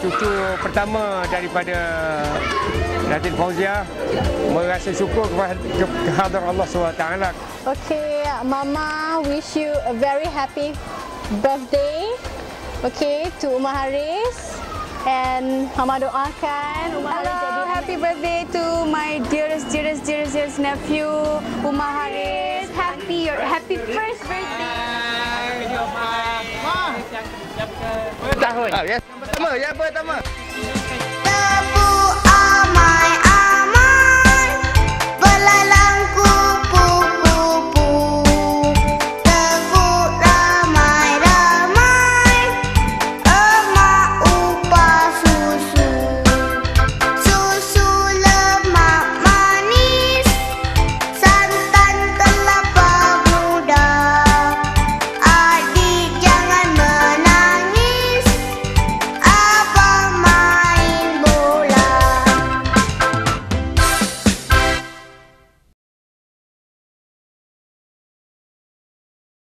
cucu pertama daripada Datin Fauzia merasa syukur kepada kehadrat Allah SWT. Okay, Mama wish you a very happy birthday. Okay, to Umar Haris. And Mama doakan Umar Haris jadi Hello, happy birthday to my dearest, dearest, dearest, dearest nephew, Umar Haris. Happy, your happy first birthday. Tahun. Yang pertama, yang pertama.